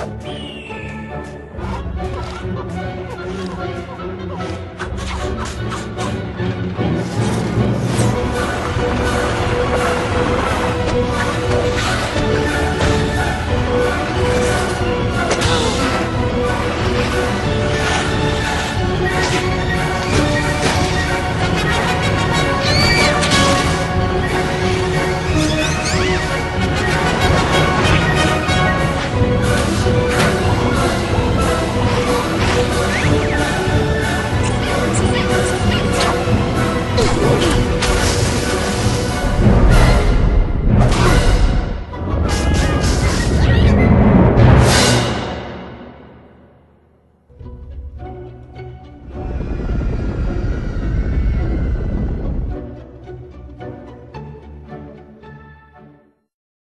Yeah.